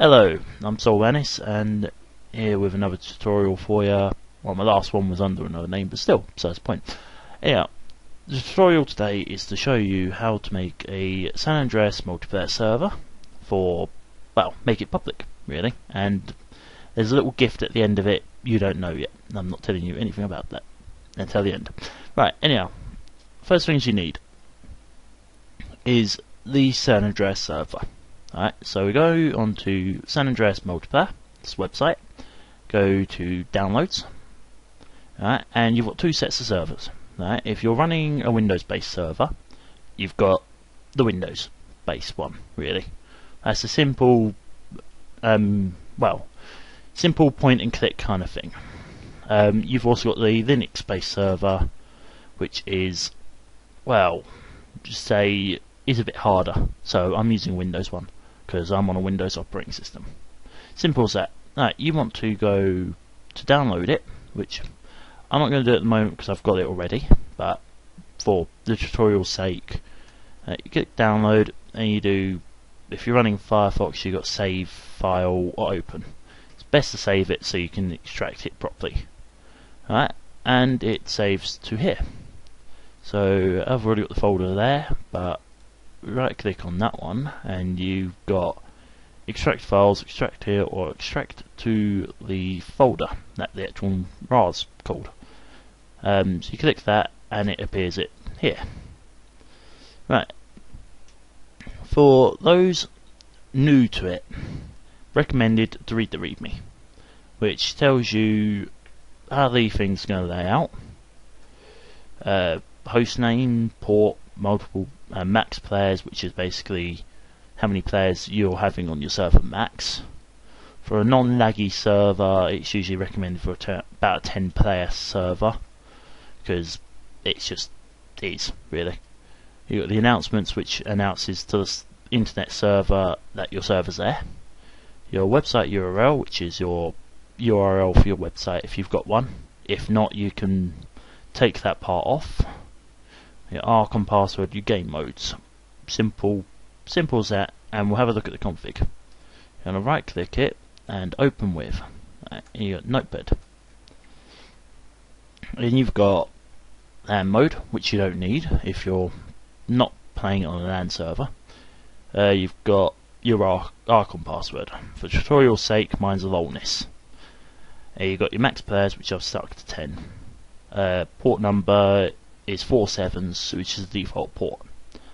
Hello, I'm Soulbanis, and here with another tutorial for you. Well, my last one was under another name, but still, so that's the point. Yeah, the tutorial today is to show you how to make a San Andreas multiplayer server for, well, make it public, really. And there's a little gift at the end of it you don't know yet. I'm not telling you anything about that until the end. Right, anyhow, first things you need is the San Andreas server. Alright, so we go onto San Andreas Multiplayer, this website, go to downloads, alright, and you've got two sets of servers. Alright, if you're running a Windows based server, you've got the Windows based one, really. That's a simple, um, well, simple point and click kind of thing. Um, you've also got the Linux based server, which is, well, just say, is a bit harder. So I'm using Windows one because I'm on a Windows operating system. Simple as that. Now, you want to go to download it, which I'm not going to do at the moment because I've got it already, but for the tutorial's sake, uh, you click download and you do, if you're running Firefox, you've got save file or open. It's best to save it so you can extract it properly. Alright, and it saves to here. So I've already got the folder there, but right click on that one and you've got extract files, extract here or extract to the folder that the actual RAR's called. Um, so you click that and it appears it here. Right. For those new to it, recommended to read the README, which tells you how the thing's going to lay out. Uh, host name, port, multiple uh, max players, which is basically how many players you're having on your server max. For a non-laggy server, it's usually recommended for a about a 10 player server because it's just is really. You got the announcements, which announces to the internet server that your server's there. Your website URL, which is your URL for your website if you've got one. If not, you can take that part off your ARC password, your game modes. Simple, simple as that, and we'll have a look at the config. You're going to right click it and open with uh, your notepad. Then you've got LAN mode, which you don't need if you're not playing on a LAN server. Uh, you've got your ARC, RCON password. For tutorial's sake, mine's Volnis. Uh, you've got your max players, which I've stuck to 10. Uh, port number is four sevens, which is the default port.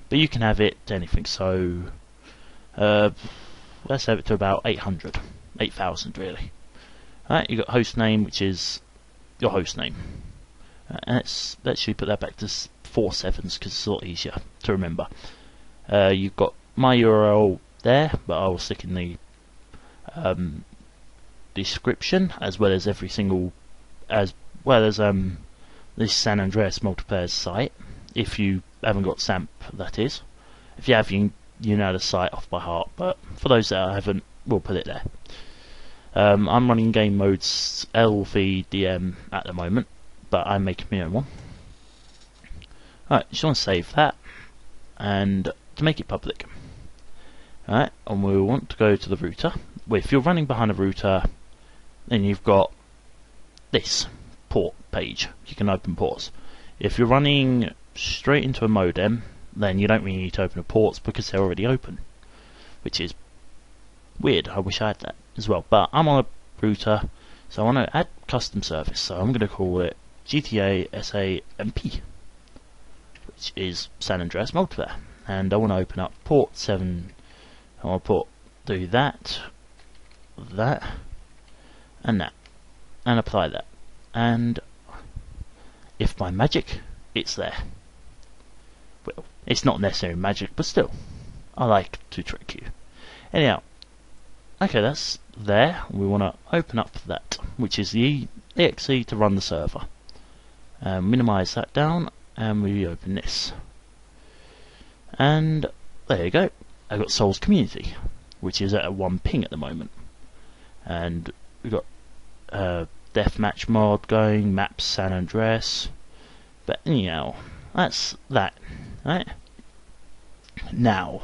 But you can have it to anything, so uh, let's have it to about 800, 8000 really. Alright, you got host name, which is your host name. Uh, and let's, let's actually put that back to four sevens because it's a lot easier to remember. Uh, you've got my URL there, but I will stick in the um, description as well as every single as well as um, this San Andreas multiplayer site. If you haven't got SAMP, that is. If you have, you, you know the site off by heart, but for those that haven't, we'll put it there. Um, I'm running game modes LVDM at the moment, but I'm making my own one. Alright, just want to save that, and to make it public. Alright, and we want to go to the router. If you're running behind a router, then you've got this port page. You can open ports. If you're running straight into a modem, then you don't really need to open the ports because they're already open, which is weird. I wish I had that as well. But I'm on a router, so I want to add custom service. So I'm going to call it GTA SAMP, which is San Andreas Multiplayer. And I want to open up port 7. I want to put, do that, that, and that, and apply that and if by magic it's there. Well, it's not necessarily magic, but still, I like to trick you. Anyhow, okay, that's there. We want to open up that, which is the exe to run the server. Um, minimize that down, and we open this. And there you go. I've got Souls Community, which is at a one ping at the moment. And we've got uh, deathmatch mod going, maps San Andreas. But anyhow, that's that. Right? Now,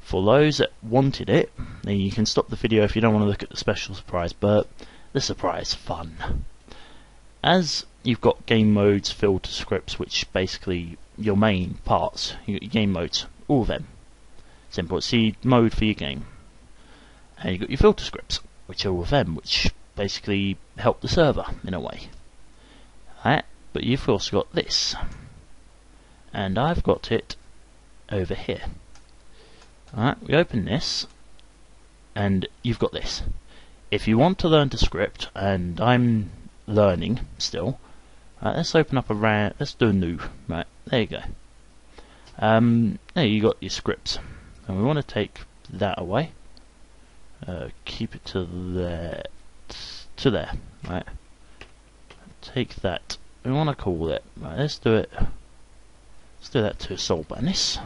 for those that wanted it, you can stop the video if you don't want to look at the special surprise, but the surprise fun. As you've got game modes, filter scripts, which basically your main parts, your game modes, all of them. Simple. See mode for your game. And you've got your filter scripts, which are all of them, which basically help the server in a way. Right? But you've also got this. And I've got it over here. Alright, we open this, and you've got this. If you want to learn to script, and I'm learning still, right, let's open up a ran. Let's do a new. Right, there you go. Um, there you got your scripts, and we want to take that away. Uh, keep it to there, to there. Right. Take that. We want to call it. Right, let's do it. Let's do that to Soul Banis.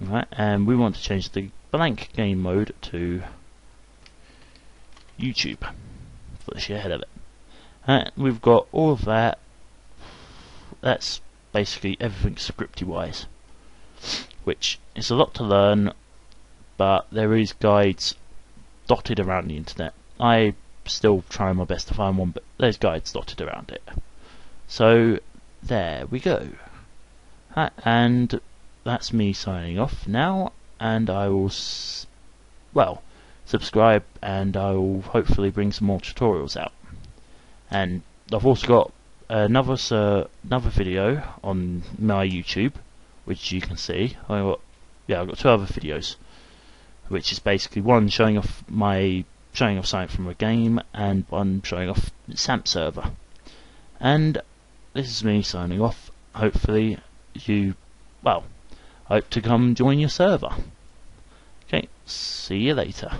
Right, and we want to change the blank game mode to YouTube. Push ahead of it. And we've got all of that. That's basically everything scripty wise. Which is a lot to learn, but there is guides dotted around the internet. I still try my best to find one, but there's guides dotted around it. So there we go. And that's me signing off now, and I will, well, subscribe, and I will hopefully bring some more tutorials out. And I've also got another uh, another video on my YouTube, which you can see. I got yeah, I've got two other videos, which is basically one showing off my showing off something from a game, and one showing off SAMP server. And this is me signing off. Hopefully, you well hope to come join your server. Okay, see you later.